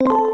you.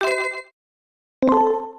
Thank you